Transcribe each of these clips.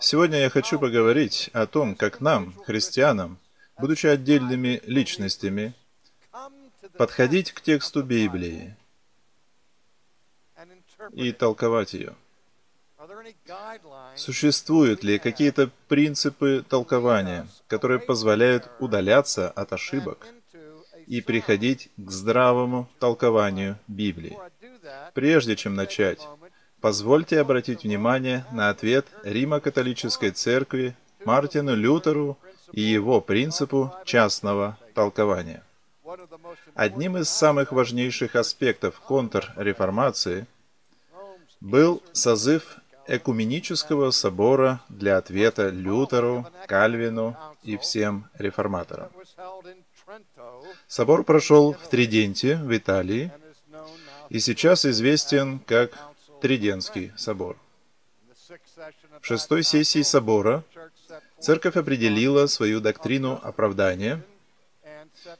Сегодня я хочу поговорить о том, как нам, христианам, будучи отдельными личностями, подходить к тексту Библии и толковать ее. Существуют ли какие-то принципы толкования, которые позволяют удаляться от ошибок и приходить к здравому толкованию Библии? Прежде чем начать, позвольте обратить внимание на ответ Рима-католической церкви Мартину Лютеру и его принципу частного толкования. Одним из самых важнейших аспектов контрреформации был созыв Экуменического собора для ответа Лютеру, Кальвину и всем реформаторам. Собор прошел в Триденте, в Италии, и сейчас известен как Триденский собор. В шестой сессии собора церковь определила свою доктрину оправдания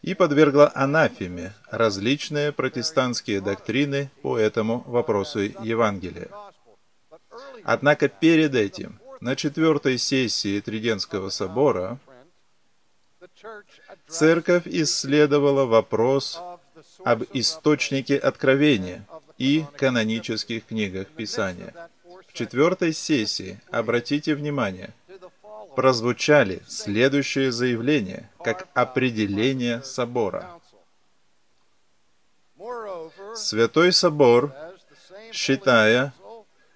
и подвергла анафеме различные протестантские доктрины по этому вопросу Евангелия. Однако перед этим, на четвертой сессии Триденского собора, церковь исследовала вопрос об источнике откровения и канонических книгах Писания. В четвертой сессии, обратите внимание, прозвучали следующие заявления, как определение собора. Святой Собор, считая,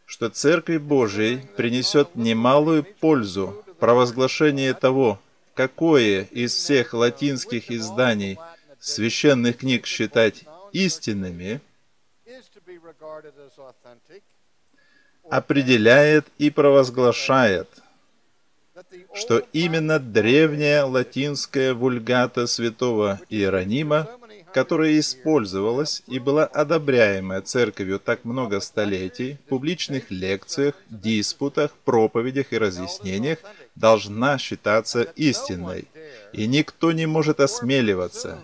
что Церкви Божией принесет немалую пользу провозглашение того, какое из всех латинских изданий священных книг считать истинными, определяет и провозглашает, что именно древняя латинская вульгата святого Иеронима которая использовалась и была одобряемая церковью так много столетий, в публичных лекциях, диспутах, проповедях и разъяснениях, должна считаться истинной. И никто не может осмеливаться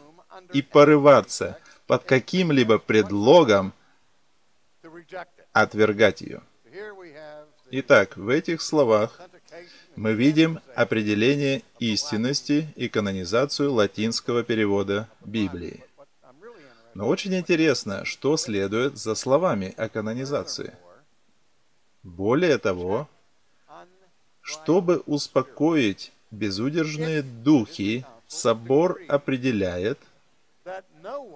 и порываться под каким-либо предлогом отвергать ее. Итак, в этих словах мы видим определение истинности и канонизацию латинского перевода Библии. Но очень интересно, что следует за словами о канонизации. Более того, чтобы успокоить безудержные духи, собор определяет,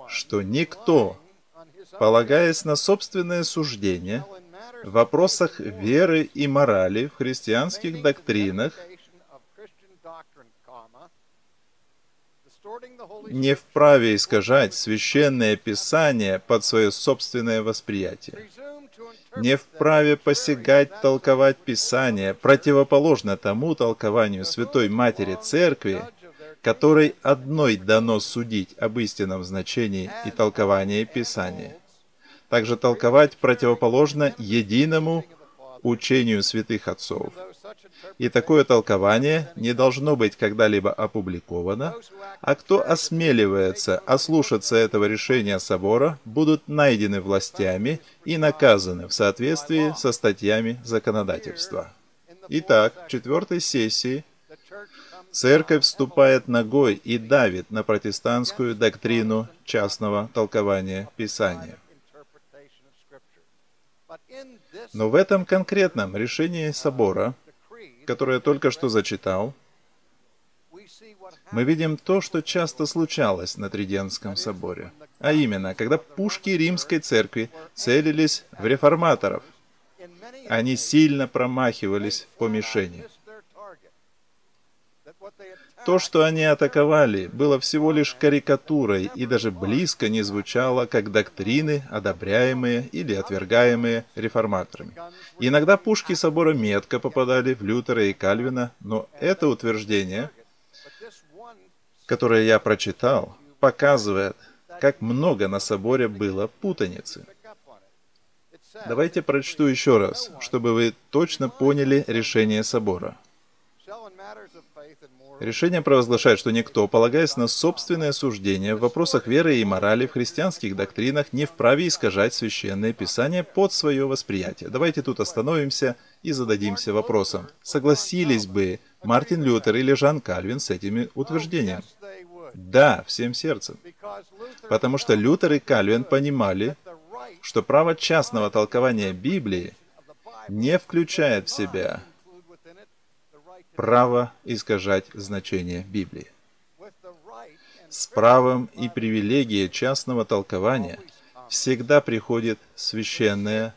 что никто, полагаясь на собственное суждение, в вопросах веры и морали в христианских доктринах не вправе искажать священное писание под свое собственное восприятие. Не вправе посягать толковать писание противоположно тому толкованию Святой Матери Церкви, которой одной дано судить об истинном значении и толковании Писания. Также толковать противоположно единому учению святых отцов. И такое толкование не должно быть когда-либо опубликовано, а кто осмеливается ослушаться этого решения собора, будут найдены властями и наказаны в соответствии со статьями законодательства. Итак, в четвертой сессии Церковь вступает ногой и давит на протестантскую доктрину частного толкования Писания. Но в этом конкретном решении собора, которое я только что зачитал, мы видим то, что часто случалось на Триденском соборе. А именно, когда пушки римской церкви целились в реформаторов, они сильно промахивались по мишени. То, что они атаковали, было всего лишь карикатурой и даже близко не звучало как доктрины, одобряемые или отвергаемые реформаторами. иногда пушки собора метко попадали в Лютера и Кальвина, но это утверждение, которое я прочитал, показывает, как много на соборе было путаницы. Давайте прочту еще раз, чтобы вы точно поняли решение собора. Решение провозглашает, что никто, полагаясь на собственное суждение в вопросах веры и морали в христианских доктринах, не вправе искажать священное писание под свое восприятие. Давайте тут остановимся и зададимся вопросом, согласились бы Мартин Лютер или Жан Кальвин с этими утверждениями? Да, всем сердцем. Потому что Лютер и Кальвин понимали, что право частного толкования Библии не включает в себя право искажать значение Библии. С правом и привилегией частного толкования всегда приходит священная,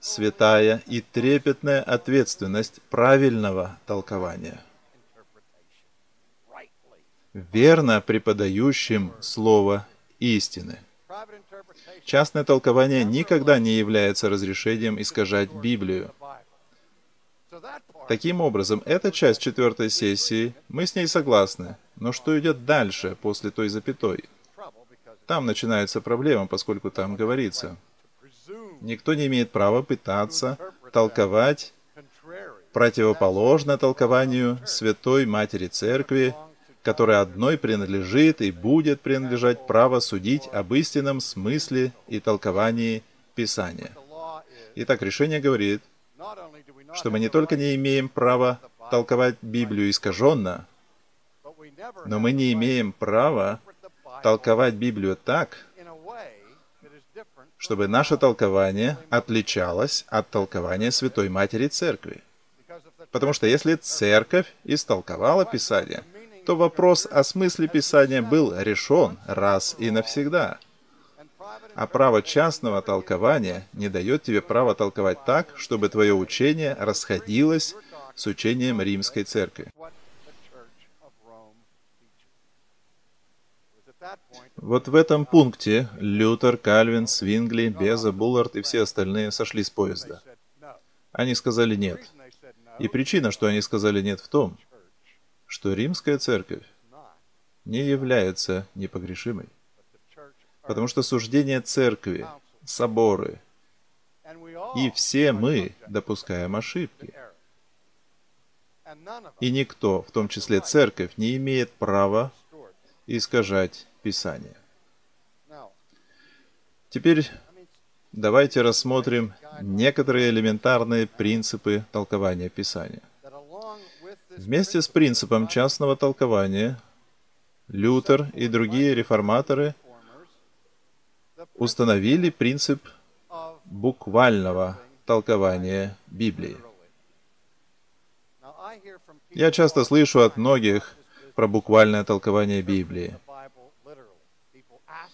святая и трепетная ответственность правильного толкования. Верно преподающим слово истины. Частное толкование никогда не является разрешением искажать Библию. Таким образом, эта часть четвертой сессии, мы с ней согласны. Но что идет дальше, после той запятой? Там начинается проблема, поскольку там говорится. Никто не имеет права пытаться толковать противоположно толкованию Святой Матери Церкви, которой одной принадлежит и будет принадлежать право судить об истинном смысле и толковании Писания. Итак, решение говорит, что мы не только не имеем права толковать Библию искаженно, но мы не имеем права толковать Библию так, чтобы наше толкование отличалось от толкования Святой Матери Церкви. Потому что если Церковь истолковала Писание, то вопрос о смысле Писания был решен раз и навсегда – а право частного толкования не дает тебе права толковать так, чтобы твое учение расходилось с учением Римской Церкви. Вот в этом пункте Лютер, Кальвин, Свингли, Беза, Буллард и все остальные сошли с поезда. Они сказали «нет». И причина, что они сказали «нет» в том, что Римская Церковь не является непогрешимой. Потому что суждения церкви, соборы и все мы допускаем ошибки. И никто, в том числе церковь, не имеет права искажать Писание. Теперь давайте рассмотрим некоторые элементарные принципы толкования Писания. Вместе с принципом частного толкования Лютер и другие реформаторы – установили принцип буквального толкования Библии. Я часто слышу от многих про буквальное толкование Библии.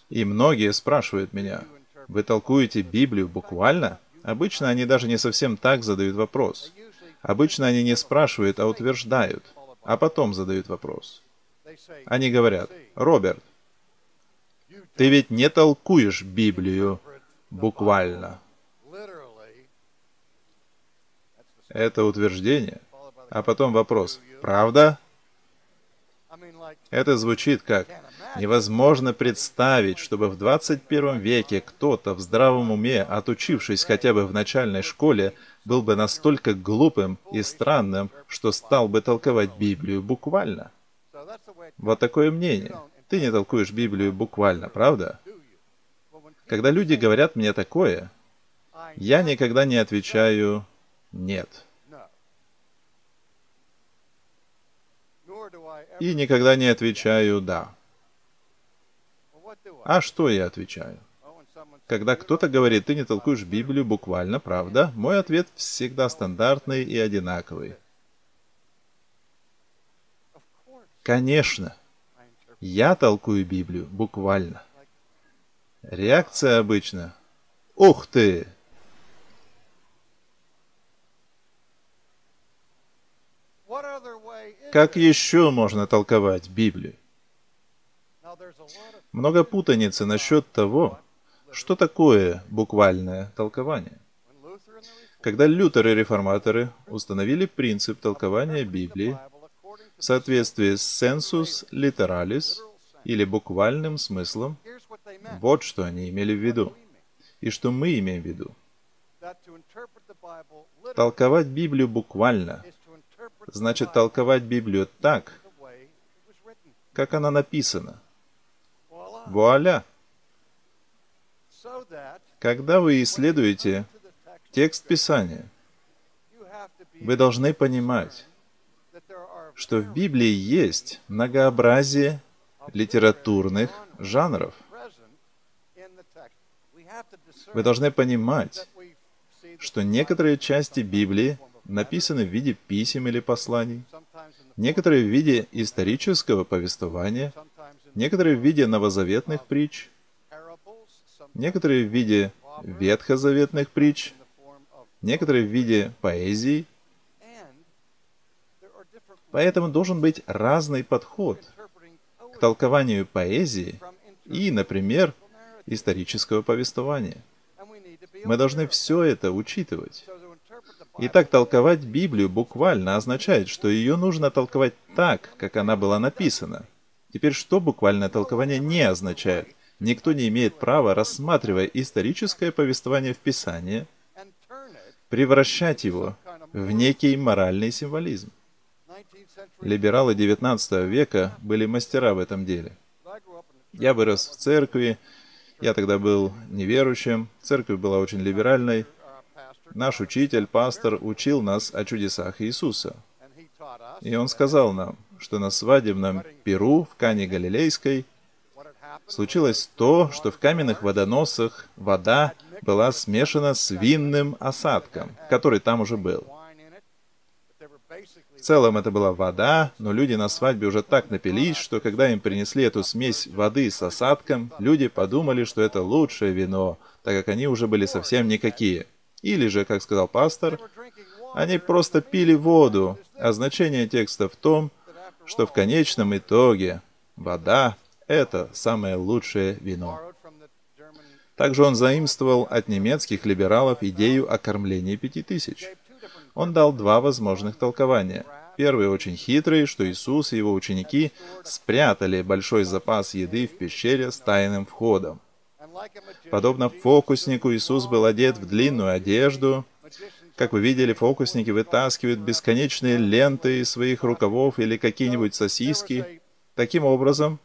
И многие спрашивают меня, вы толкуете Библию буквально? Обычно они даже не совсем так задают вопрос. Обычно они не спрашивают, а утверждают, а потом задают вопрос. Они говорят, Роберт, ты ведь не толкуешь Библию буквально. Это утверждение. А потом вопрос. Правда? Это звучит как «Невозможно представить, чтобы в 21 веке кто-то в здравом уме, отучившись хотя бы в начальной школе, был бы настолько глупым и странным, что стал бы толковать Библию буквально». Вот такое мнение. Ты не толкуешь Библию буквально, правда? Когда люди говорят мне такое, я никогда не отвечаю «нет». И никогда не отвечаю «да». А что я отвечаю? Когда кто-то говорит, ты не толкуешь Библию буквально, правда, мой ответ всегда стандартный и одинаковый. Конечно. Я толкую Библию буквально. Реакция обычно «Ух ты!» Как еще можно толковать Библию? Много путаницы насчет того, что такое буквальное толкование. Когда Лютер и реформаторы установили принцип толкования Библии, в соответствии с sensus literalis, или буквальным смыслом, вот что они имели в виду. И что мы имеем в виду. Толковать Библию буквально значит толковать Библию так, как она написана. Вуаля! Когда вы исследуете текст Писания, вы должны понимать, что в Библии есть многообразие литературных жанров. Вы должны понимать, что некоторые части Библии написаны в виде писем или посланий, некоторые в виде исторического повествования, некоторые в виде новозаветных притч, некоторые в виде ветхозаветных притч, некоторые в виде поэзии. Поэтому должен быть разный подход к толкованию поэзии и, например, исторического повествования. Мы должны все это учитывать. Итак, толковать Библию буквально означает, что ее нужно толковать так, как она была написана. Теперь, что буквальное толкование не означает? Никто не имеет права, рассматривая историческое повествование в Писании, превращать его в некий моральный символизм. Либералы XIX века были мастера в этом деле. Я вырос в церкви, я тогда был неверующим, церковь была очень либеральной. Наш учитель, пастор, учил нас о чудесах Иисуса. И он сказал нам, что на свадебном Перу в Кане Галилейской случилось то, что в каменных водоносах вода была смешана с винным осадком, который там уже был. Целом это была вода, но люди на свадьбе уже так напились, что когда им принесли эту смесь воды с осадком, люди подумали, что это лучшее вино, так как они уже были совсем никакие. Или же, как сказал пастор, они просто пили воду, а значение текста в том, что в конечном итоге вода – это самое лучшее вино. Также он заимствовал от немецких либералов идею о кормлении пяти тысяч он дал два возможных толкования. Первый очень хитрый, что Иисус и его ученики спрятали большой запас еды в пещере с тайным входом. Подобно фокуснику, Иисус был одет в длинную одежду. Как вы видели, фокусники вытаскивают бесконечные ленты из своих рукавов или какие-нибудь сосиски. Таким образом,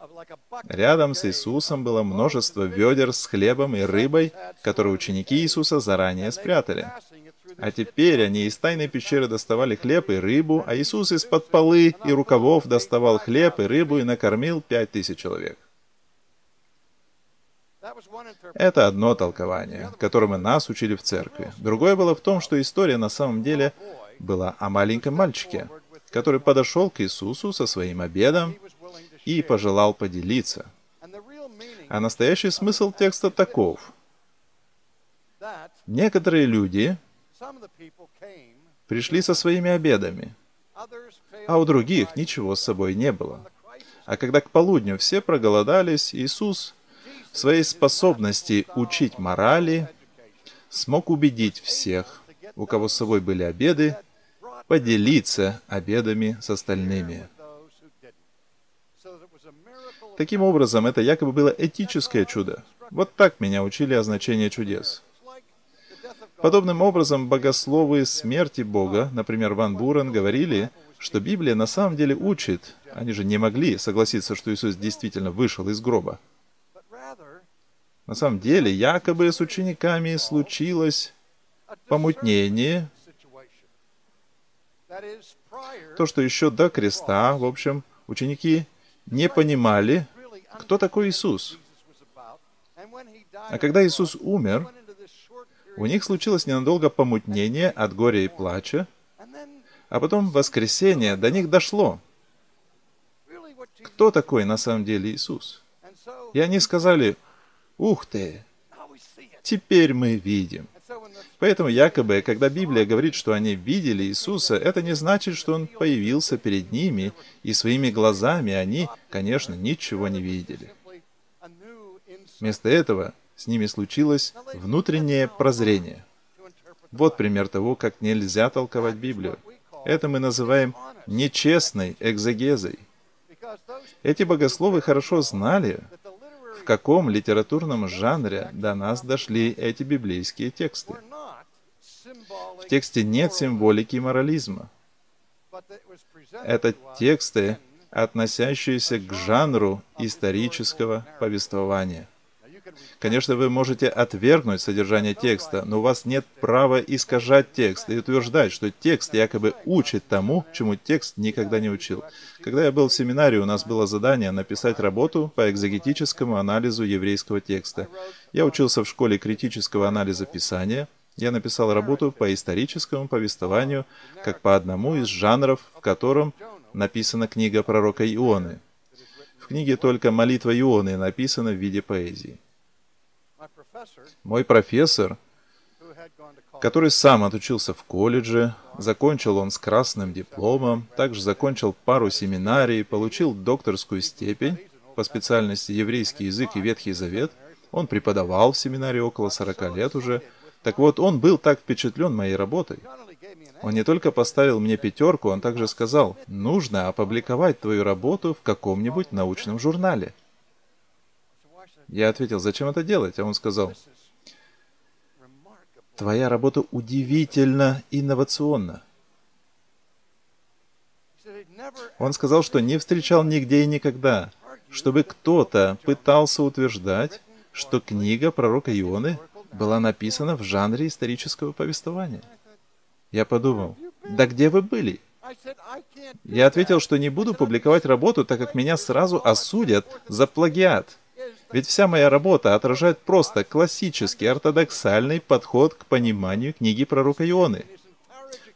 рядом с Иисусом было множество ведер с хлебом и рыбой, которые ученики Иисуса заранее спрятали. А теперь они из тайной пещеры доставали хлеб и рыбу, а Иисус из-под полы и рукавов доставал хлеб и рыбу и накормил пять тысяч человек. Это одно толкование, которому нас учили в церкви. Другое было в том, что история на самом деле была о маленьком мальчике, который подошел к Иисусу со своим обедом и пожелал поделиться. А настоящий смысл текста таков. Некоторые люди пришли со своими обедами, а у других ничего с собой не было. А когда к полудню все проголодались, Иисус в своей способности учить морали смог убедить всех, у кого с собой были обеды, поделиться обедами с остальными. Таким образом, это якобы было этическое чудо. Вот так меня учили о значении чудес. Подобным образом, богословы смерти Бога, например, Ван Бурен, говорили, что Библия на самом деле учит, они же не могли согласиться, что Иисус действительно вышел из гроба. На самом деле, якобы с учениками случилось помутнение, то, что еще до креста, в общем, ученики не понимали, кто такой Иисус. А когда Иисус умер, у них случилось ненадолго помутнение от горя и плача, а потом в воскресенье до них дошло. Кто такой на самом деле Иисус? И они сказали, ух ты, теперь мы видим. Поэтому якобы, когда Библия говорит, что они видели Иисуса, это не значит, что Он появился перед ними, и своими глазами они, конечно, ничего не видели. Вместо этого с ними случилось внутреннее прозрение. Вот пример того, как нельзя толковать Библию. Это мы называем нечестной экзегезой. Эти богословы хорошо знали, в каком литературном жанре до нас дошли эти библейские тексты. В тексте нет символики морализма. Это тексты, относящиеся к жанру исторического повествования. Конечно, вы можете отвергнуть содержание текста, но у вас нет права искажать текст и утверждать, что текст якобы учит тому, чему текст никогда не учил. Когда я был в семинаре, у нас было задание написать работу по экзегетическому анализу еврейского текста. Я учился в школе критического анализа Писания. Я написал работу по историческому повествованию, как по одному из жанров, в котором написана книга пророка Ионы. В книге только молитва Ионы написана в виде поэзии. Мой профессор, который сам отучился в колледже, закончил он с красным дипломом, также закончил пару семинарий, получил докторскую степень по специальности еврейский язык и Ветхий Завет. Он преподавал в семинарии около 40 лет уже. Так вот, он был так впечатлен моей работой. Он не только поставил мне пятерку, он также сказал, нужно опубликовать твою работу в каком-нибудь научном журнале. Я ответил, зачем это делать? А он сказал, твоя работа удивительно инновационна. Он сказал, что не встречал нигде и никогда, чтобы кто-то пытался утверждать, что книга пророка Ионы была написана в жанре исторического повествования. Я подумал, да где вы были? Я ответил, что не буду публиковать работу, так как меня сразу осудят за плагиат. Ведь вся моя работа отражает просто классический ортодоксальный подход к пониманию книги пророка Ионы.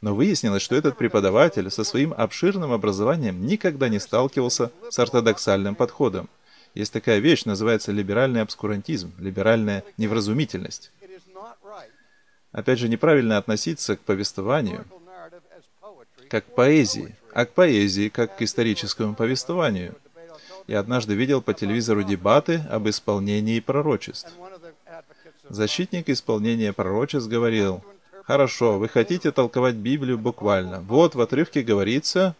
Но выяснилось, что этот преподаватель со своим обширным образованием никогда не сталкивался с ортодоксальным подходом. Есть такая вещь, называется либеральный обскурантизм, либеральная невразумительность. Опять же, неправильно относиться к повествованию как к поэзии, а к поэзии как к историческому повествованию – я однажды видел по телевизору дебаты об исполнении пророчеств. Защитник исполнения пророчеств говорил, «Хорошо, вы хотите толковать Библию буквально. Вот в отрывке говорится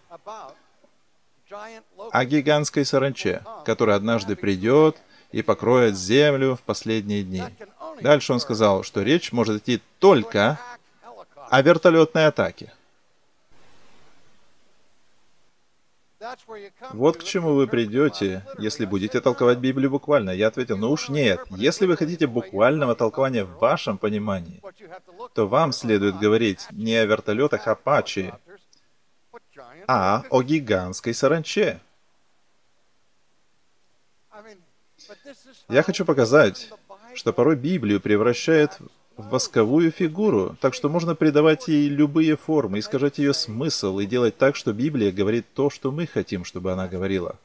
о гигантской саранче, которая однажды придет и покроет землю в последние дни. Дальше он сказал, что речь может идти только о вертолетной атаке. Вот к чему вы придете, если будете толковать Библию буквально. Я ответил, ну уж нет. Если вы хотите буквального толкования в вашем понимании, то вам следует говорить не о вертолетах Апачи, а о гигантской саранче. Я хочу показать, что порой Библию превращает в восковую фигуру, так что можно придавать ей любые формы, искажать ее смысл и делать так, что Библия говорит то, что мы хотим, чтобы она говорила.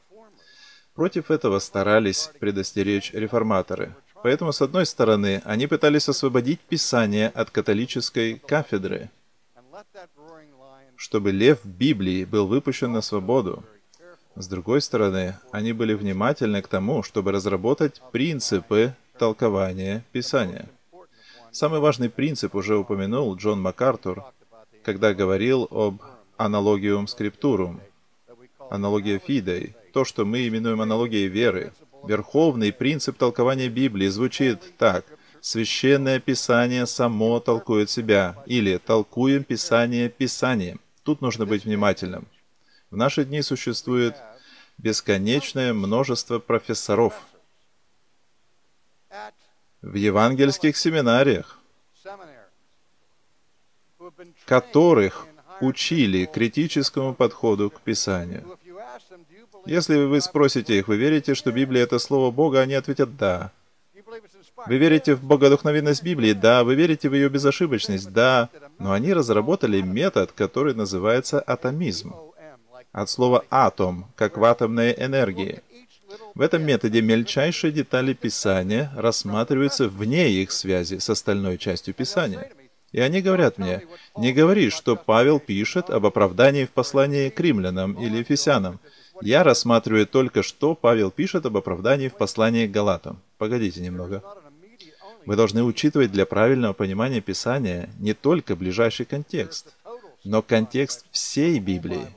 Против этого старались предостеречь реформаторы. Поэтому, с одной стороны, они пытались освободить Писание от католической кафедры, чтобы лев Библии был выпущен на свободу. С другой стороны, они были внимательны к тому, чтобы разработать принципы толкования Писания. Самый важный принцип уже упомянул Джон МакАртур, когда говорил об аналогиум скриптурум, аналогия фидей, то, что мы именуем аналогией веры. Верховный принцип толкования Библии звучит так. Священное Писание само толкует себя, или толкуем Писание Писанием. Тут нужно быть внимательным. В наши дни существует бесконечное множество профессоров – в евангельских семинариях, которых учили критическому подходу к Писанию. Если вы спросите их, вы верите, что Библия — это Слово Бога, они ответят «да». Вы верите в богодухновенность Библии? Да. Вы верите в ее безошибочность? Да. Но они разработали метод, который называется атомизм. От слова «атом», как в атомной энергии. В этом методе мельчайшие детали Писания рассматриваются вне их связи с остальной частью Писания. И они говорят мне, не говори, что Павел пишет об оправдании в послании к римлянам или ефесянам. Я рассматриваю только, что Павел пишет об оправдании в послании к галатам. Погодите немного. Вы должны учитывать для правильного понимания Писания не только ближайший контекст, но контекст всей Библии.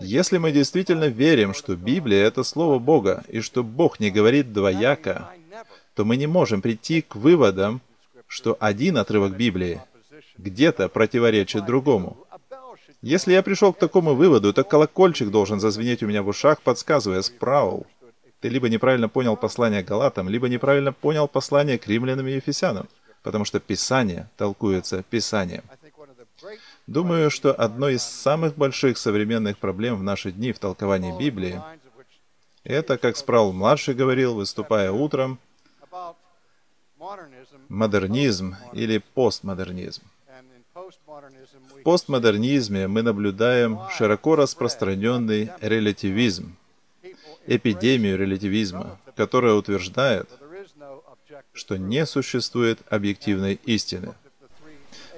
Если мы действительно верим, что Библия — это Слово Бога, и что Бог не говорит двояко, то мы не можем прийти к выводам, что один отрывок Библии где-то противоречит другому. Если я пришел к такому выводу, то колокольчик должен зазвенеть у меня в ушах, подсказывая «Справл». Ты либо неправильно понял послание Галатам, либо неправильно понял послание к римлянам и ефесянам, потому что Писание толкуется Писанием. Думаю, что одной из самых больших современных проблем в наши дни в толковании Библии это, как Спраул-младший говорил, выступая утром, модернизм или постмодернизм. В постмодернизме мы наблюдаем широко распространенный релятивизм, эпидемию релятивизма, которая утверждает, что не существует объективной истины.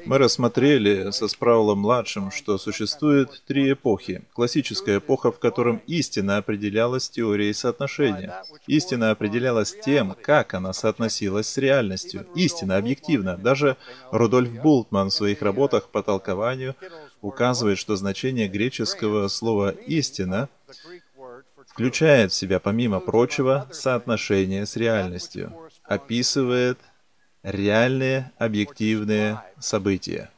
Мы рассмотрели со Спраулом-младшим, что существует три эпохи. Классическая эпоха, в котором истина определялась теорией соотношения. Истина определялась тем, как она соотносилась с реальностью. Истина объективна. Даже Рудольф Бултман в своих работах по толкованию указывает, что значение греческого слова «истина» включает в себя, помимо прочего, соотношение с реальностью, описывает реальные объективные события.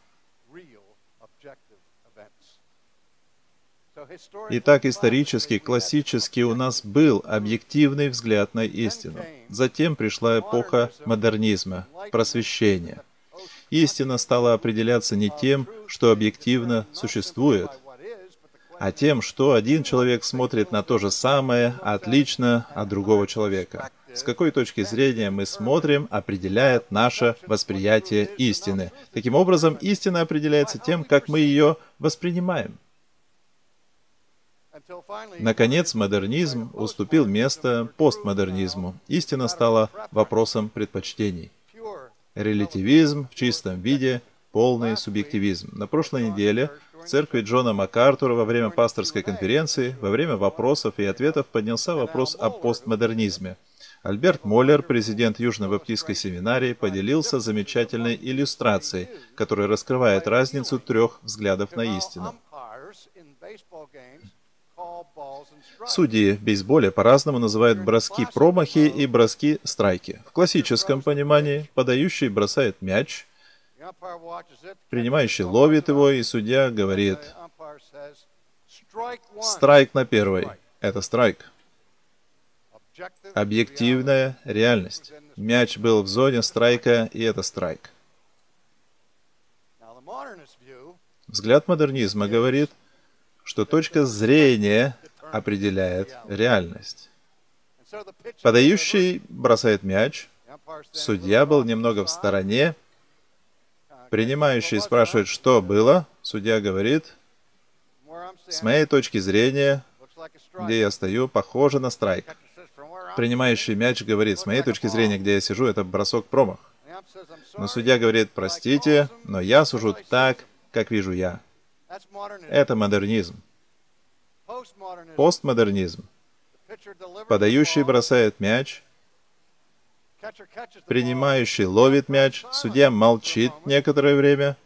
Итак, исторически, классически у нас был объективный взгляд на истину. Затем пришла эпоха модернизма, просвещения. Истина стала определяться не тем, что объективно существует, а тем, что один человек смотрит на то же самое отлично от другого человека. С какой точки зрения мы смотрим, определяет наше восприятие истины. Таким образом, истина определяется тем, как мы ее воспринимаем. Наконец, модернизм уступил место постмодернизму. Истина стала вопросом предпочтений. Релятивизм в чистом виде – полный субъективизм. На прошлой неделе в церкви Джона МакАртура во время пасторской конференции, во время вопросов и ответов поднялся вопрос о постмодернизме. Альберт Моллер, президент Южно-Баптистской семинарии, поделился замечательной иллюстрацией, которая раскрывает разницу трех взглядов на истину. Судьи в бейсболе по-разному называют броски промахи и броски страйки. В классическом понимании подающий бросает мяч, Принимающий ловит его, и судья говорит, страйк на первой. Это страйк. Объективная реальность. Мяч был в зоне страйка, и это страйк. Взгляд модернизма говорит, что точка зрения определяет реальность. Подающий бросает мяч, судья был немного в стороне, Принимающий спрашивает, что было. Судья говорит, с моей точки зрения, где я стою, похоже на страйк. Принимающий мяч говорит, с моей точки зрения, где я сижу, это бросок промах. Но судья говорит, простите, но я сужу так, как вижу я. Это модернизм. Постмодернизм. Подающий бросает мяч, Принимающий ловит мяч, судья молчит некоторое время.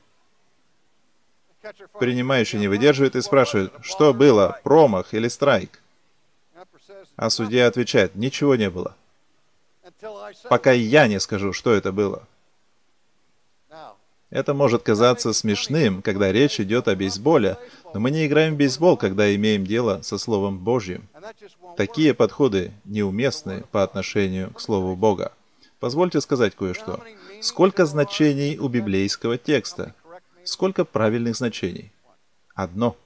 Принимающий не выдерживает и спрашивает, что было, промах или страйк? А судья отвечает, ничего не было. Пока я не скажу, что это было. Это может казаться смешным, когда речь идет о бейсболе, но мы не играем в бейсбол, когда имеем дело со Словом Божьим. Такие подходы неуместны по отношению к Слову Бога. Позвольте сказать кое-что. Сколько значений у библейского текста? Сколько правильных значений? Одно.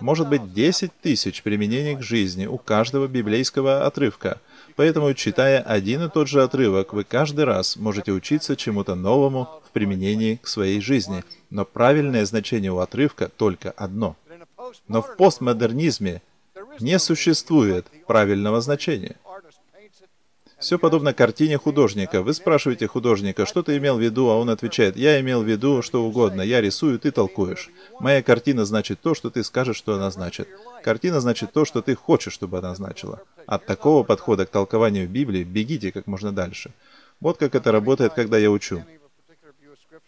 Может быть 10 тысяч применений к жизни у каждого библейского отрывка. Поэтому, читая один и тот же отрывок, вы каждый раз можете учиться чему-то новому в применении к своей жизни. Но правильное значение у отрывка только одно. Но в постмодернизме не существует правильного значения. Все подобно картине художника. Вы спрашиваете художника, что ты имел в виду, а он отвечает, я имел в виду что угодно, я рисую, ты толкуешь. Моя картина значит то, что ты скажешь, что она значит. Картина значит то, что ты хочешь, чтобы она значила. От такого подхода к толкованию Библии бегите как можно дальше. Вот как это работает, когда я учу.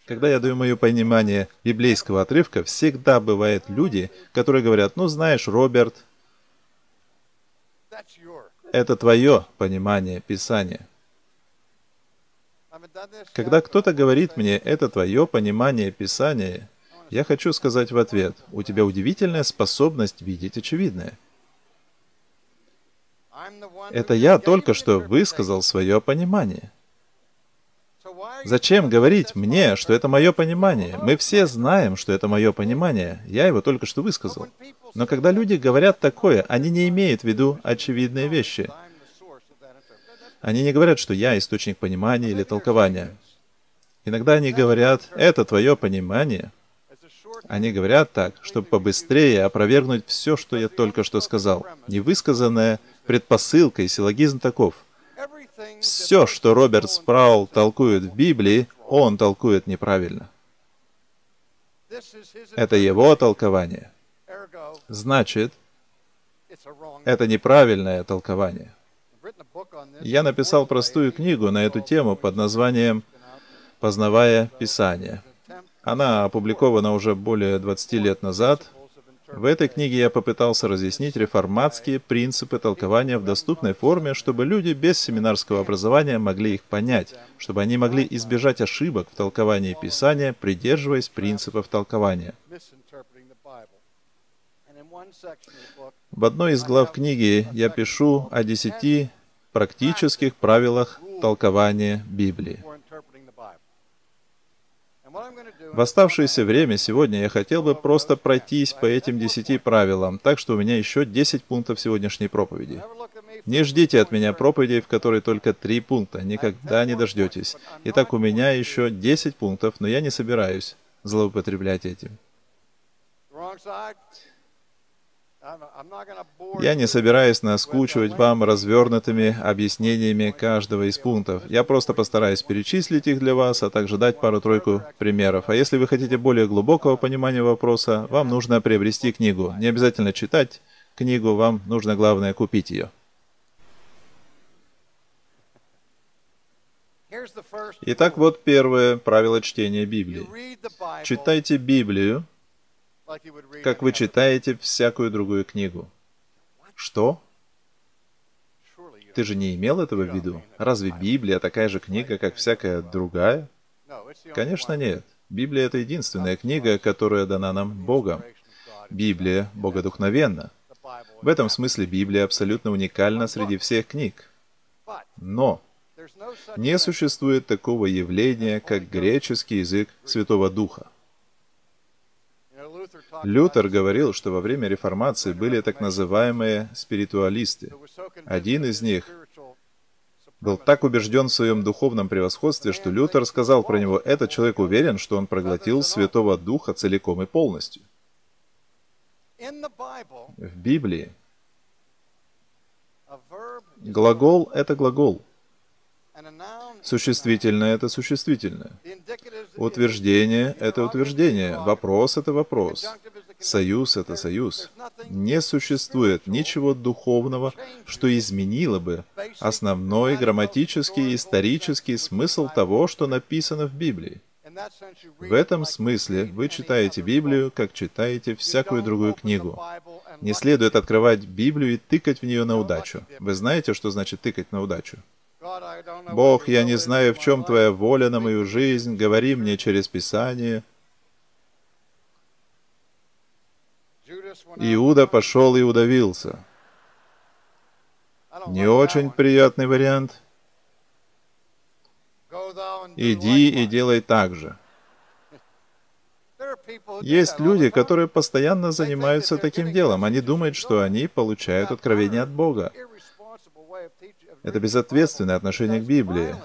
Когда я даю мое понимание библейского отрывка, всегда бывают люди, которые говорят, ну знаешь, Роберт, это твое понимание Писания. Когда кто-то говорит мне, это твое понимание Писания, Я хочу сказать в ответ, у тебя удивительная способность видеть очевидное. Это я только что высказал свое понимание. Зачем говорить мне, что это мое понимание? Мы все знаем, что это мое понимание. Я его только что высказал. Но когда люди говорят такое, они не имеют в виду очевидные вещи. Они не говорят, что я источник понимания или толкования. Иногда они говорят, это твое понимание. Они говорят так, чтобы побыстрее опровергнуть все, что я только что сказал. Невысказанная предпосылка и силлогизм таков. Все, что Роберт Спраул толкует в Библии, он толкует неправильно. Это его толкование. Значит, это неправильное толкование. Я написал простую книгу на эту тему под названием «Познавая Писание». Она опубликована уже более 20 лет назад. В этой книге я попытался разъяснить реформатские принципы толкования в доступной форме, чтобы люди без семинарского образования могли их понять, чтобы они могли избежать ошибок в толковании Писания, придерживаясь принципов толкования. В одной из глав книги я пишу о десяти практических правилах толкования Библии. В оставшееся время сегодня я хотел бы просто пройтись по этим десяти правилам, так что у меня еще 10 пунктов сегодняшней проповеди. Не ждите от меня проповедей, в которой только три пункта, никогда не дождетесь. Итак, у меня еще 10 пунктов, но я не собираюсь злоупотреблять этим. Я не собираюсь наскучивать вам развернутыми объяснениями каждого из пунктов. Я просто постараюсь перечислить их для вас, а также дать пару-тройку примеров. А если вы хотите более глубокого понимания вопроса, вам нужно приобрести книгу. Не обязательно читать книгу, вам нужно, главное, купить ее. Итак, вот первое правило чтения Библии. Читайте Библию, как вы читаете всякую другую книгу. Что? Ты же не имел этого в виду? Разве Библия такая же книга, как всякая другая? Конечно, нет. Библия — это единственная книга, которая дана нам Богом. Библия богодухновенна. В этом смысле Библия абсолютно уникальна среди всех книг. Но не существует такого явления, как греческий язык Святого Духа. Лютер говорил, что во время реформации были так называемые спиритуалисты. Один из них был так убежден в своем духовном превосходстве, что Лютер сказал про него, этот человек уверен, что он проглотил Святого Духа целиком и полностью. В Библии глагол — это глагол. Существительное — это существительное. Утверждение — это утверждение. Вопрос — это вопрос. Союз — это союз. Не существует ничего духовного, что изменило бы основной грамматический и исторический смысл того, что написано в Библии. В этом смысле вы читаете Библию, как читаете всякую другую книгу. Не следует открывать Библию и тыкать в нее на удачу. Вы знаете, что значит тыкать на удачу? Бог, я не знаю, в чем Твоя воля на мою жизнь, говори мне через Писание. Иуда пошел и удавился. Не очень приятный вариант. Иди и делай так же. Есть люди, которые постоянно занимаются таким делом. Они думают, что они получают откровение от Бога. Это безответственное отношение к Библии.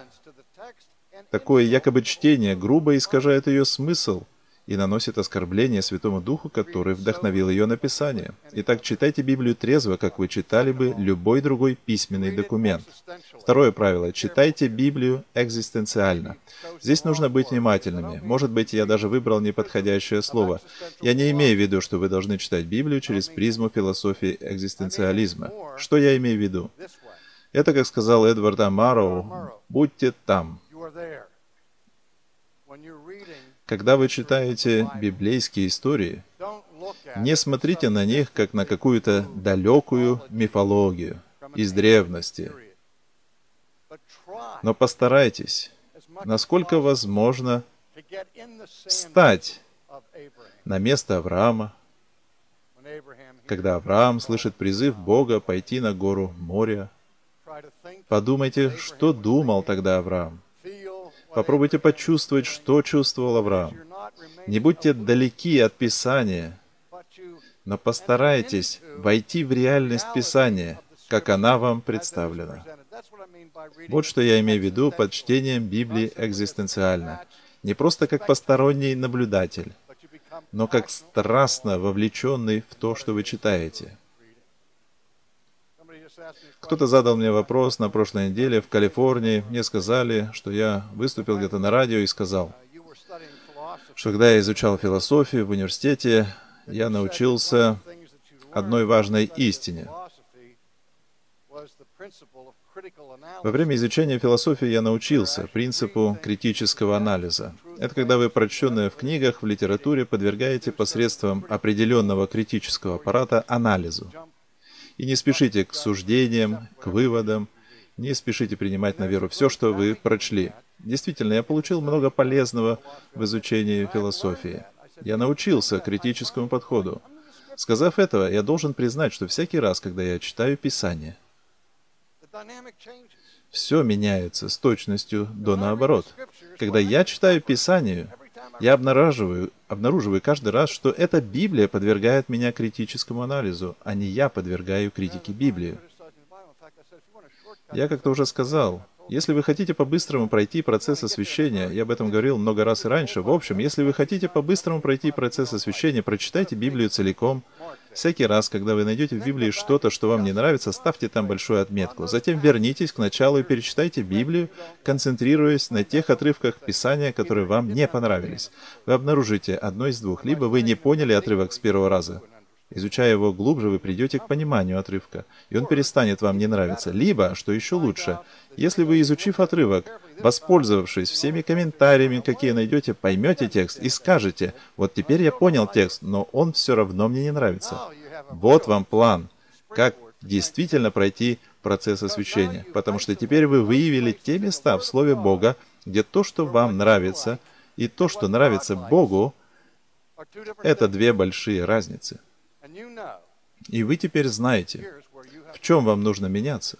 Такое якобы чтение грубо искажает ее смысл и наносит оскорбление Святому Духу, который вдохновил ее написание. Итак, читайте Библию трезво, как вы читали бы любой другой письменный документ. Второе правило. Читайте Библию экзистенциально. Здесь нужно быть внимательными. Может быть, я даже выбрал неподходящее слово. Я не имею в виду, что вы должны читать Библию через призму философии экзистенциализма. Что я имею в виду? Это, как сказал Эдвард Амароу, «Будьте там». Когда вы читаете библейские истории, не смотрите на них, как на какую-то далекую мифологию из древности. Но постарайтесь, насколько возможно, встать на место Авраама, когда Авраам слышит призыв Бога пойти на гору Мория. Подумайте, что думал тогда Авраам. Попробуйте почувствовать, что чувствовал Авраам. Не будьте далеки от Писания, но постарайтесь войти в реальность Писания, как она вам представлена. Вот что я имею в виду под чтением Библии экзистенциально. Не просто как посторонний наблюдатель, но как страстно вовлеченный в то, что вы читаете. Кто-то задал мне вопрос на прошлой неделе в Калифорнии. Мне сказали, что я выступил где-то на радио и сказал, что когда я изучал философию в университете, я научился одной важной истине. Во время изучения философии я научился принципу критического анализа. Это когда вы, прочтенные в книгах, в литературе, подвергаете посредством определенного критического аппарата анализу. И не спешите к суждениям, к выводам, не спешите принимать на веру все, что вы прочли. Действительно, я получил много полезного в изучении философии. Я научился критическому подходу. Сказав этого, я должен признать, что всякий раз, когда я читаю Писание, все меняется с точностью до наоборот. Когда я читаю Писание, я обнаруживаю, обнаруживаю каждый раз, что эта Библия подвергает меня критическому анализу, а не я подвергаю критике Библии. Я как-то уже сказал, если вы хотите по-быстрому пройти процесс освящения, я об этом говорил много раз и раньше, в общем, если вы хотите по-быстрому пройти процесс освящения, прочитайте Библию целиком. Всякий раз, когда вы найдете в Библии что-то, что вам не нравится, ставьте там большую отметку. Затем вернитесь к началу и перечитайте Библию, концентрируясь на тех отрывках Писания, которые вам не понравились. Вы обнаружите одно из двух. Либо вы не поняли отрывок с первого раза, Изучая его глубже, вы придете к пониманию отрывка, и он перестанет вам не нравиться. Либо, что еще лучше, если вы, изучив отрывок, воспользовавшись всеми комментариями, какие найдете, поймете текст и скажете, вот теперь я понял текст, но он все равно мне не нравится. Вот вам план, как действительно пройти процесс освящения, потому что теперь вы выявили те места в Слове Бога, где то, что вам нравится, и то, что нравится Богу, это две большие разницы. И вы теперь знаете, в чем вам нужно меняться.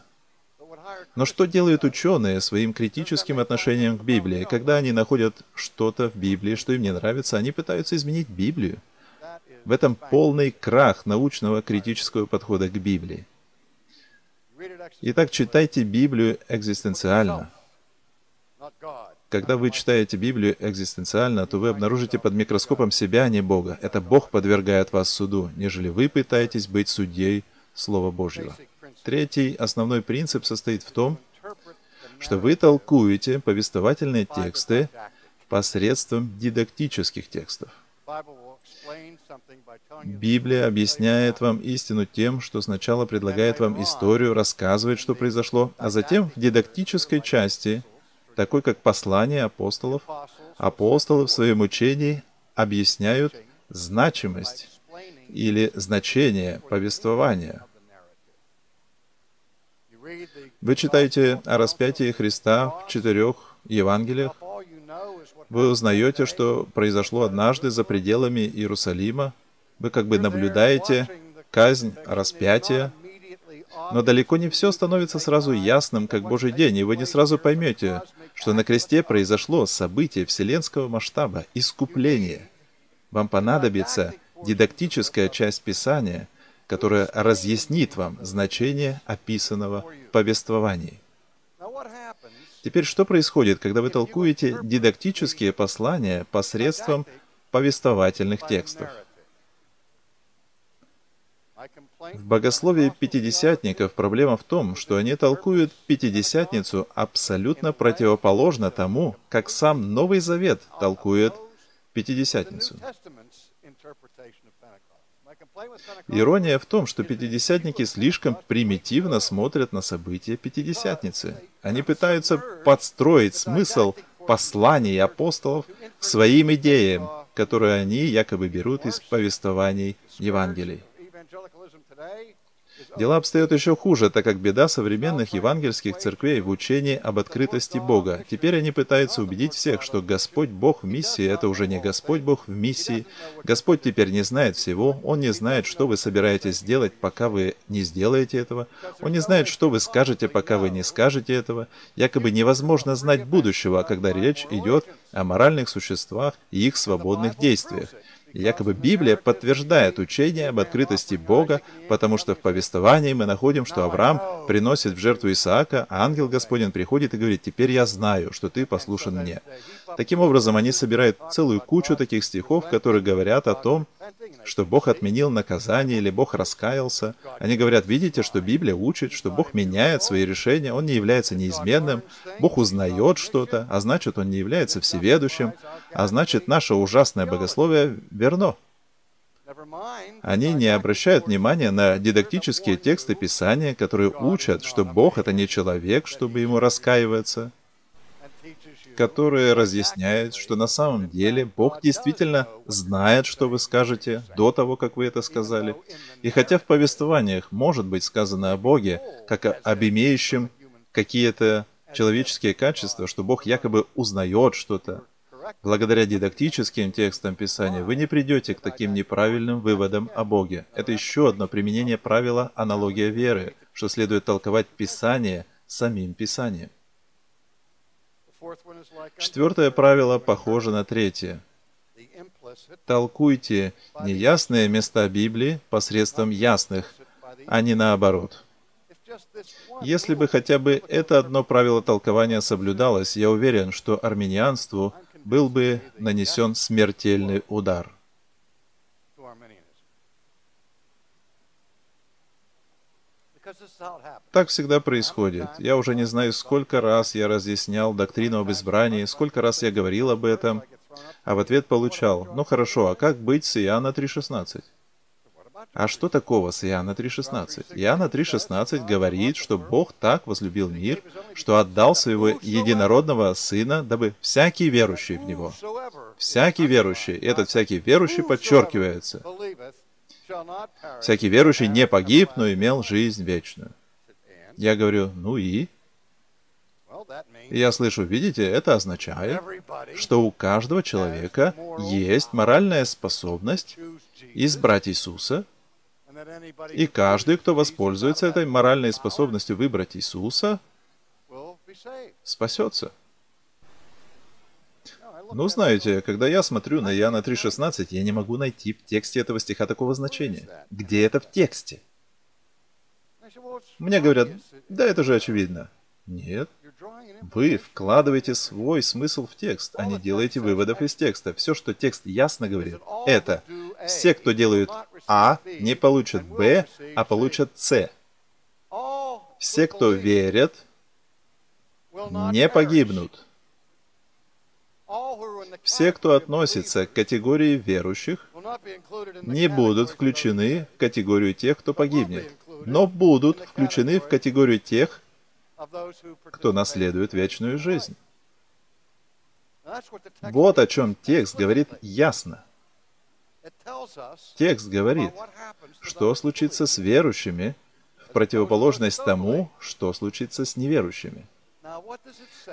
Но что делают ученые своим критическим отношением к Библии? Когда они находят что-то в Библии, что им не нравится, они пытаются изменить Библию. В этом полный крах научного критического подхода к Библии. Итак, читайте Библию экзистенциально. Когда вы читаете Библию экзистенциально, то вы обнаружите под микроскопом себя, а не Бога. Это Бог подвергает вас суду, нежели вы пытаетесь быть судьей Слова Божьего. Третий основной принцип состоит в том, что вы толкуете повествовательные тексты посредством дидактических текстов. Библия объясняет вам истину тем, что сначала предлагает вам историю, рассказывает, что произошло, а затем в дидактической части такой как послание апостолов, апостолы в своем учении объясняют значимость или значение повествования. Вы читаете о распятии Христа в четырех Евангелиях. Вы узнаете, что произошло однажды за пределами Иерусалима. Вы как бы наблюдаете казнь распятия, но далеко не все становится сразу ясным, как Божий день, и вы не сразу поймете, что на кресте произошло событие вселенского масштаба, искупление. Вам понадобится дидактическая часть Писания, которая разъяснит вам значение описанного в повествовании. Теперь что происходит, когда вы толкуете дидактические послания посредством повествовательных текстов? В богословии пятидесятников проблема в том, что они толкуют Пятидесятницу абсолютно противоположно тому, как сам Новый Завет толкует Пятидесятницу. Ирония в том, что пятидесятники слишком примитивно смотрят на события Пятидесятницы. Они пытаются подстроить смысл посланий апостолов к своим идеям, которые они якобы берут из повествований Евангелий. Дела обстоят еще хуже, так как беда современных евангельских церквей в учении об открытости Бога. Теперь они пытаются убедить всех, что Господь Бог в миссии – это уже не Господь Бог в миссии. Господь теперь не знает всего, Он не знает, что вы собираетесь сделать, пока вы не сделаете этого. Он не знает, что вы скажете, пока вы не скажете этого. Якобы невозможно знать будущего, когда речь идет о моральных существах и их свободных действиях. Якобы Библия подтверждает учение об открытости Бога, потому что в повествовании мы находим, что Авраам приносит в жертву Исаака, а ангел Господень приходит и говорит, «Теперь я знаю, что ты послушан мне». Таким образом, они собирают целую кучу таких стихов, которые говорят о том, что Бог отменил наказание или Бог раскаялся. Они говорят, видите, что Библия учит, что Бог меняет свои решения, Он не является неизменным, Бог узнает что-то, а значит, Он не является всеведущим, а значит, наше ужасное богословие верно. Они не обращают внимания на дидактические тексты Писания, которые учат, что Бог — это не человек, чтобы ему раскаиваться, которые разъясняют, что на самом деле Бог действительно знает, что вы скажете до того, как вы это сказали. И хотя в повествованиях может быть сказано о Боге, как об имеющем какие-то человеческие качества, что Бог якобы узнает что-то, благодаря дидактическим текстам Писания вы не придете к таким неправильным выводам о Боге. Это еще одно применение правила аналогия веры, что следует толковать Писание самим Писанием. Четвертое правило похоже на третье. Толкуйте неясные места Библии посредством ясных, а не наоборот. Если бы хотя бы это одно правило толкования соблюдалось, я уверен, что армянианству был бы нанесен смертельный удар. Так всегда происходит. Я уже не знаю, сколько раз я разъяснял доктрину об избрании, сколько раз я говорил об этом, а в ответ получал, ну хорошо, а как быть с Иоанна 3.16? А что такого с Иоанна 3.16? Иоанна 3.16 говорит, что Бог так возлюбил мир, что отдал своего единородного Сына, дабы всякий верующий в Него, всякий верующий, этот всякий верующий подчеркивается, Всякий верующий не погиб, но имел жизнь вечную. Я говорю, ну и? Я слышу, видите, это означает, что у каждого человека есть моральная способность избрать Иисуса, и каждый, кто воспользуется этой моральной способностью выбрать Иисуса, спасется. Ну, знаете, когда я смотрю на Иоанна 3.16, я не могу найти в тексте этого стиха такого значения. Где это в тексте? Мне говорят, да это же очевидно. Нет. Вы вкладываете свой смысл в текст, а не делаете выводов из текста. Все, что текст ясно говорит, это все, кто делают А, не получат Б, а получат С. Все, кто верят, не погибнут. Все, кто относится к категории верующих, не будут включены в категорию тех, кто погибнет, но будут включены в категорию тех, кто наследует вечную жизнь. Вот о чем текст говорит ясно. Текст говорит, что случится с верующими в противоположность тому, что случится с неверующими.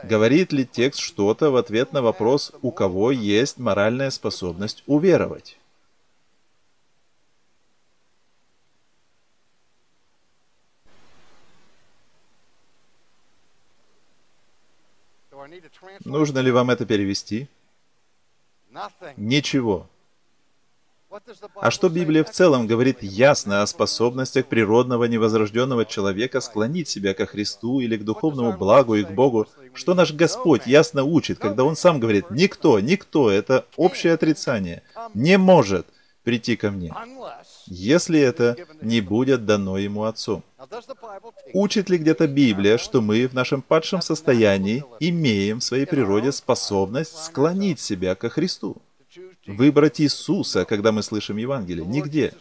Говорит ли текст что-то в ответ на вопрос, у кого есть моральная способность уверовать? Нужно ли вам это перевести? Ничего. А что Библия в целом говорит ясно о способностях природного невозрожденного человека склонить себя ко Христу или к духовному благу и к Богу? Что наш Господь ясно учит, когда Он сам говорит, никто, никто, это общее отрицание, не может прийти ко мне, если это не будет дано ему Отцом. Учит ли где-то Библия, что мы в нашем падшем состоянии имеем в своей природе способность склонить себя ко Христу? выбрать Иисуса, когда мы слышим Евангелие. Нигде.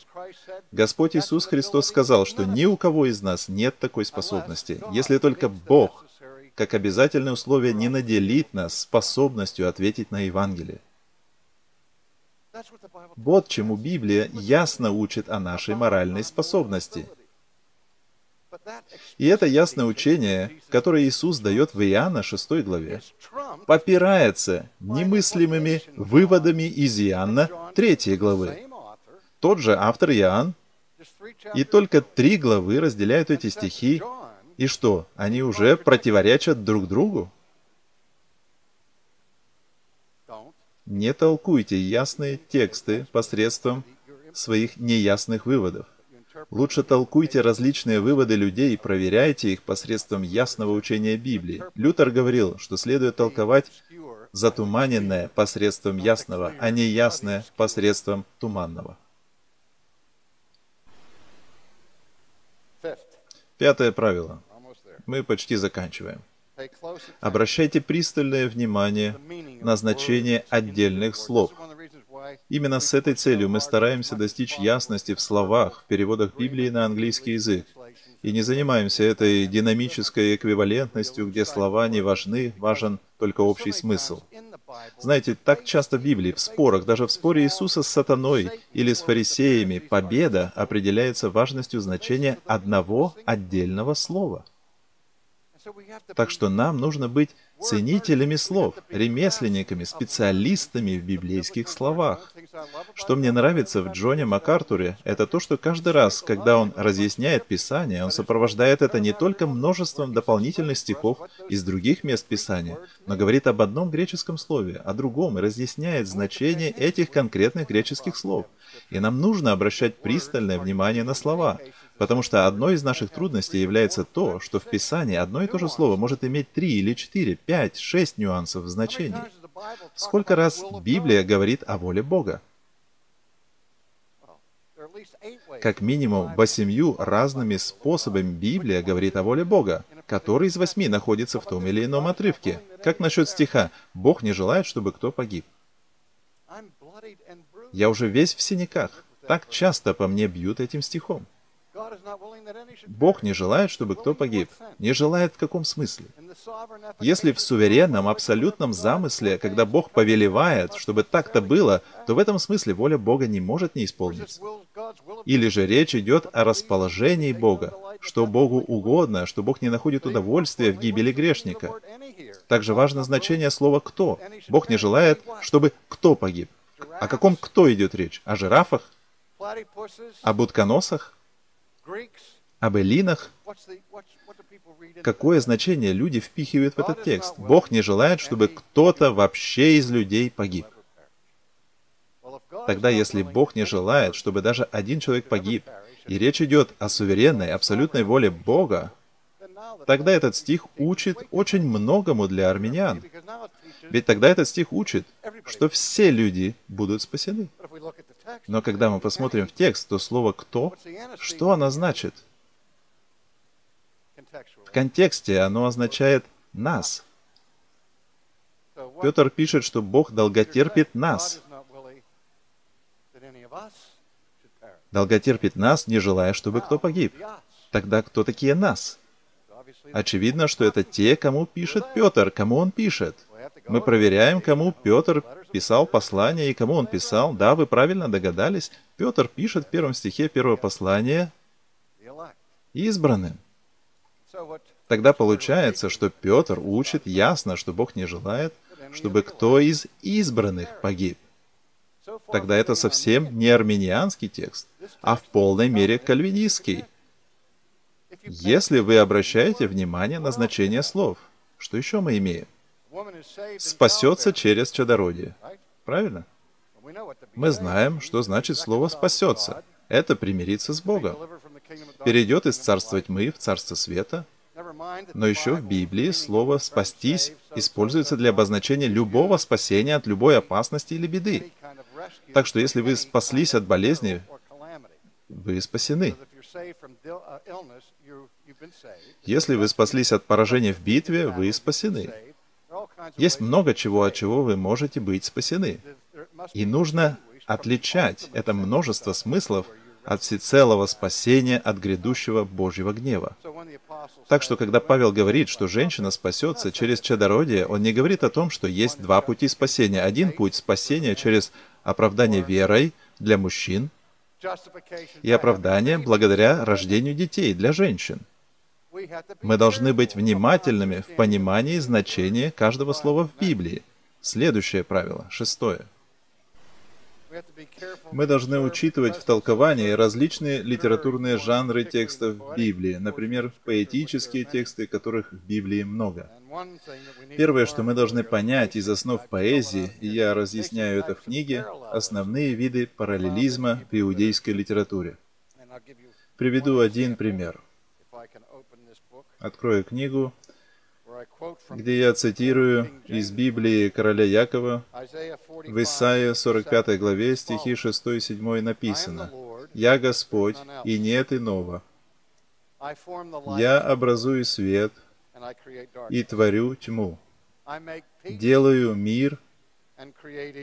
Господь Иисус Христос сказал, что ни у кого из нас нет такой способности, если только Бог, как обязательное условие, не наделит нас способностью ответить на Евангелие. Вот чему Библия ясно учит о нашей моральной способности. И это ясное учение, которое Иисус дает в Иоанна 6 главе, попирается немыслимыми выводами из Иоанна 3 главы. Тот же автор Иоанн, и только три главы разделяют эти стихи, и что, они уже противоречат друг другу? Не толкуйте ясные тексты посредством своих неясных выводов. Лучше толкуйте различные выводы людей и проверяйте их посредством ясного учения Библии. Лютер говорил, что следует толковать затуманенное посредством ясного, а не ясное посредством туманного. Пятое правило. Мы почти заканчиваем. Обращайте пристальное внимание на значение отдельных слов. Именно с этой целью мы стараемся достичь ясности в словах, в переводах Библии на английский язык. И не занимаемся этой динамической эквивалентностью, где слова не важны, важен только общий смысл. Знаете, так часто в Библии, в спорах, даже в споре Иисуса с сатаной или с фарисеями, победа определяется важностью значения одного отдельного слова. Так что нам нужно быть ценителями слов, ремесленниками, специалистами в библейских словах. Что мне нравится в Джоне МакАртуре, это то, что каждый раз, когда он разъясняет Писание, он сопровождает это не только множеством дополнительных стихов из других мест Писания, но говорит об одном греческом слове, о другом, и разъясняет значение этих конкретных греческих слов. И нам нужно обращать пристальное внимание на слова, Потому что одной из наших трудностей является то, что в Писании одно и то же слово может иметь три или четыре, пять, шесть нюансов в значении. Сколько раз Библия говорит о воле Бога? Как минимум восемью разными способами Библия говорит о воле Бога, который из восьми находится в том или ином отрывке. Как насчет стиха «Бог не желает, чтобы кто погиб»? Я уже весь в синяках. Так часто по мне бьют этим стихом. Бог не желает, чтобы кто погиб. Не желает в каком смысле? Если в суверенном, абсолютном замысле, когда Бог повелевает, чтобы так-то было, то в этом смысле воля Бога не может не исполниться. Или же речь идет о расположении Бога, что Богу угодно, что Бог не находит удовольствия в гибели грешника. Также важно значение слова «кто». Бог не желает, чтобы кто погиб. О каком «кто» идет речь? О жирафах? Об утконосах? Об эллинах. Какое значение люди впихивают в этот текст? Бог не желает, чтобы кто-то вообще из людей погиб. Тогда, если Бог не желает, чтобы даже один человек погиб, и речь идет о суверенной, абсолютной воле Бога, тогда этот стих учит очень многому для армян. Ведь тогда этот стих учит, что все люди будут спасены. Но когда мы посмотрим в текст, то слово «кто», что оно значит? В контексте оно означает «нас». Петр пишет, что Бог долготерпит нас. Долготерпит нас, не желая, чтобы кто погиб. Тогда кто такие нас? Очевидно, что это те, кому пишет Петр, кому он пишет. Мы проверяем, кому Петр писал послание и кому он писал. Да, вы правильно догадались. Петр пишет в первом стихе первого послания избранным. Тогда получается, что Петр учит ясно, что Бог не желает, чтобы кто из избранных погиб. Тогда это совсем не арменианский текст, а в полной мере кальвинистский. Если вы обращаете внимание на значение слов, что еще мы имеем? Спасется через чадородие. Правильно? Мы знаем, что значит слово «спасется». Это примириться с Богом. Перейдет из царства тьмы в царство света. Но еще в Библии слово «спастись» используется для обозначения любого спасения от любой опасности или беды. Так что если вы спаслись от болезни, вы спасены. Если вы спаслись от поражения в битве, вы спасены. Есть много чего, от чего вы можете быть спасены. И нужно отличать это множество смыслов от всецелого спасения от грядущего Божьего гнева. Так что, когда Павел говорит, что женщина спасется через чадородие, он не говорит о том, что есть два пути спасения. Один путь спасения через оправдание верой для мужчин и оправдание благодаря рождению детей для женщин. Мы должны быть внимательными в понимании значения каждого слова в Библии. Следующее правило, шестое. Мы должны учитывать в толковании различные литературные жанры текстов Библии, например, поэтические тексты, которых в Библии много. Первое, что мы должны понять из основ поэзии, и я разъясняю это в книге, основные виды параллелизма в иудейской литературе. Приведу один пример. Открою книгу где я цитирую из Библии короля Якова, в Исаии 45 главе стихи 6 и 7 написано, «Я Господь, и нет иного. Я образую свет и творю тьму, делаю мир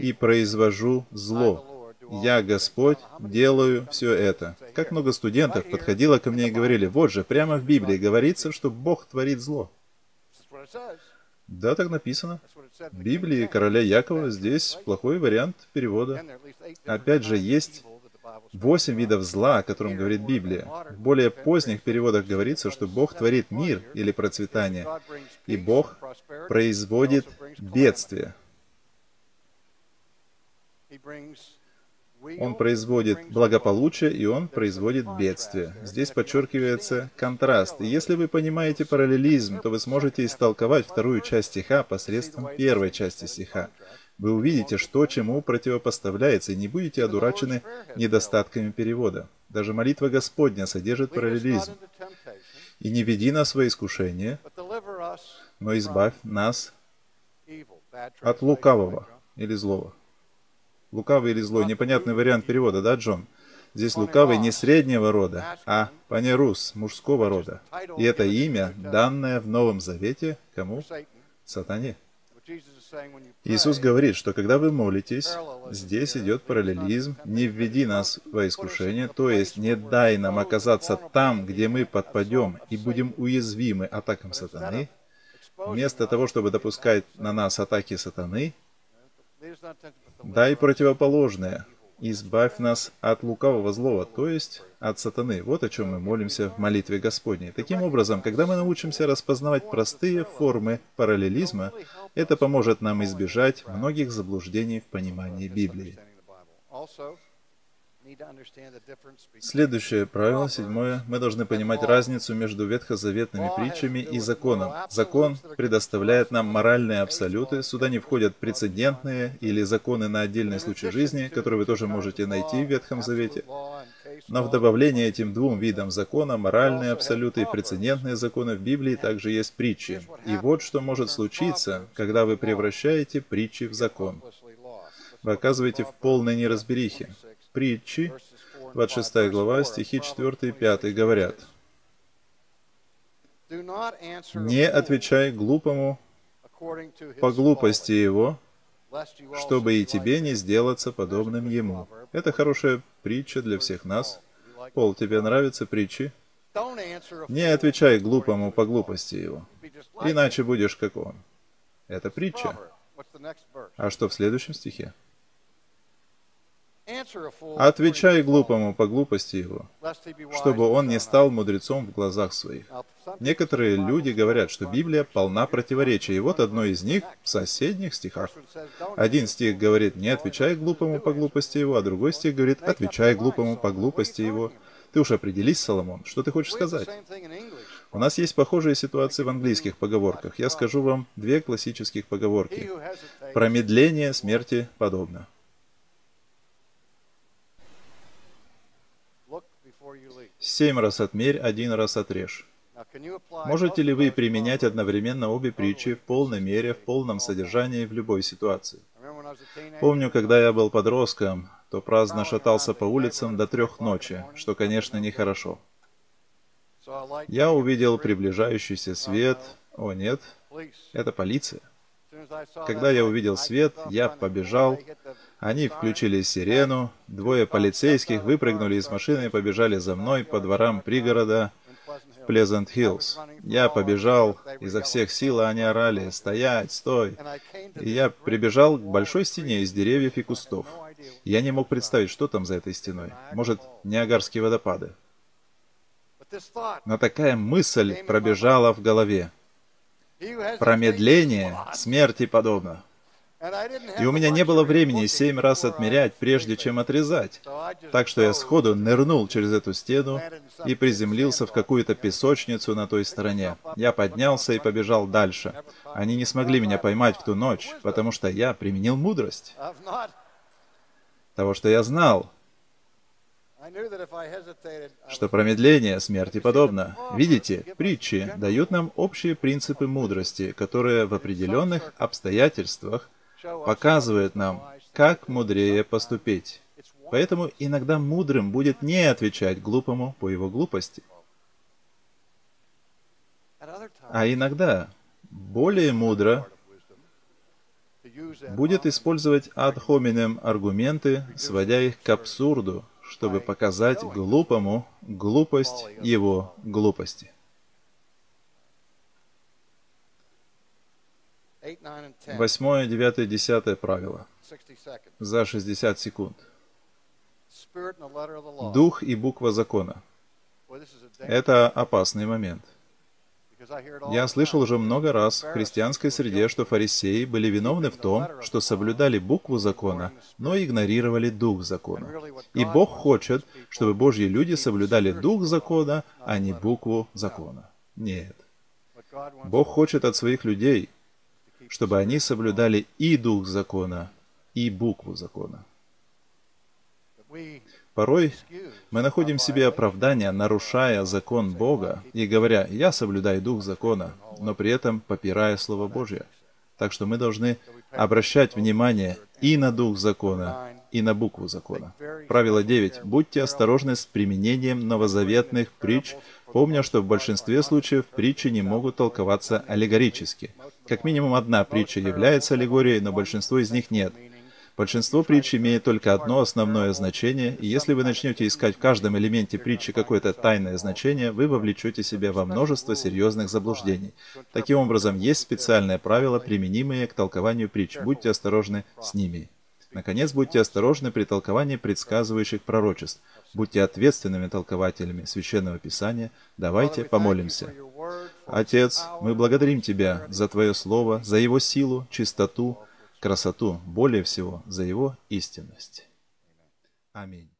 и произвожу зло. Я, Господь, делаю все это. Как много студентов подходило ко мне и говорили, вот же, прямо в Библии говорится, что Бог творит зло. Да, так написано. В Библии короля Якова здесь плохой вариант перевода. Опять же, есть восемь видов зла, о котором говорит Библия. В более поздних переводах говорится, что Бог творит мир или процветание, и Бог производит бедствие. Он производит благополучие, и он производит бедствие. Здесь подчеркивается контраст. Если вы понимаете параллелизм, то вы сможете истолковать вторую часть стиха посредством первой части стиха. Вы увидите, что чему противопоставляется, и не будете одурачены недостатками перевода. Даже молитва Господня содержит параллелизм. «И не веди нас во искушение, но избавь нас от лукавого или злого». Лукавый или злой. Непонятный вариант перевода, да, Джон? Здесь лукавый не среднего рода, а панерус, мужского рода. И это имя, данное в Новом Завете, кому? Сатане. Иисус говорит, что когда вы молитесь, здесь идет параллелизм, не введи нас во искушение, то есть не дай нам оказаться там, где мы подпадем и будем уязвимы атакам сатаны, вместо того, чтобы допускать на нас атаки сатаны, Дай противоположное. Избавь нас от лукавого злого, то есть от сатаны. Вот о чем мы молимся в молитве Господней. Таким образом, когда мы научимся распознавать простые формы параллелизма, это поможет нам избежать многих заблуждений в понимании Библии. Следующее правило, седьмое. Мы должны понимать разницу между ветхозаветными притчами и законом. Закон предоставляет нам моральные абсолюты. Сюда не входят прецедентные или законы на отдельные случаи жизни, которые вы тоже можете найти в Ветхом Завете. Но в добавление этим двум видам закона, моральные абсолюты и прецедентные законы в Библии, также есть притчи. И вот что может случиться, когда вы превращаете притчи в закон. Вы оказываете в полной неразберихе притчи, 26 глава, стихи 4 и 5 говорят, «Не отвечай глупому по глупости его, чтобы и тебе не сделаться подобным ему». Это хорошая притча для всех нас. Пол, тебе нравятся притчи? Не отвечай глупому по глупости его, иначе будешь как он. Это притча. А что в следующем стихе? Отвечай глупому по глупости его, чтобы он не стал мудрецом в глазах своих. Некоторые люди говорят, что Библия полна противоречий, и вот одно из них в соседних стихах. Один стих говорит «не отвечай глупому по глупости его», а другой стих говорит «отвечай глупому по глупости его». Ты уж определись, Соломон, что ты хочешь сказать? У нас есть похожие ситуации в английских поговорках. Я скажу вам две классических поговорки. Промедление смерти подобно. Семь раз отмерь, один раз отрежь. Можете ли вы применять одновременно обе притчи в полной мере, в полном содержании, в любой ситуации? Помню, когда я был подростком, то праздно шатался по улицам до трех ночи, что, конечно, нехорошо. Я увидел приближающийся свет. О, нет, это полиция. Когда я увидел свет, я побежал. Они включили сирену. Двое полицейских выпрыгнули из машины и побежали за мной по дворам пригорода в Плезант-Хиллз. Я побежал, изо всех сил они орали «Стоять! Стой!» И я прибежал к большой стене из деревьев и кустов. Я не мог представить, что там за этой стеной. Может, Ниагарские водопады. Но такая мысль пробежала в голове. Промедление смерти подобно. И у меня не было времени семь раз отмерять, прежде чем отрезать. Так что я сходу нырнул через эту стену и приземлился в какую-то песочницу на той стороне. Я поднялся и побежал дальше. Они не смогли меня поймать в ту ночь, потому что я применил мудрость. Того, что я знал, что промедление смерти подобно. Видите, притчи дают нам общие принципы мудрости, которые в определенных обстоятельствах показывают нам, как мудрее поступить. Поэтому иногда мудрым будет не отвечать глупому по его глупости. А иногда более мудро будет использовать ad hominem аргументы, сводя их к абсурду, чтобы показать глупому глупость его глупости. Восьмое, девятое, десятое правило. За 60 секунд. Дух и буква закона. Это опасный момент. Я слышал уже много раз в христианской среде, что фарисеи были виновны в том, что соблюдали букву закона, но игнорировали дух закона. И Бог хочет, чтобы Божьи люди соблюдали дух закона, а не букву закона. Нет. Бог хочет от своих людей, чтобы они соблюдали и дух закона, и букву закона. Порой мы находим себе оправдание, нарушая закон Бога и говоря, «Я соблюдаю дух закона», но при этом попирая Слово Божье. Так что мы должны обращать внимание и на дух закона, и на букву закона. Правило 9. Будьте осторожны с применением новозаветных притч, помня, что в большинстве случаев притчи не могут толковаться аллегорически. Как минимум одна притча является аллегорией, но большинство из них нет. Большинство притч имеет только одно основное значение, и если вы начнете искать в каждом элементе притчи какое-то тайное значение, вы вовлечете себя во множество серьезных заблуждений. Таким образом, есть специальные правила, применимые к толкованию притч. Будьте осторожны с ними. Наконец, будьте осторожны при толковании предсказывающих пророчеств. Будьте ответственными толкователями Священного Писания. Давайте помолимся. Отец, мы благодарим Тебя за Твое Слово, за его силу, чистоту, красоту, более всего за его истинность. Аминь.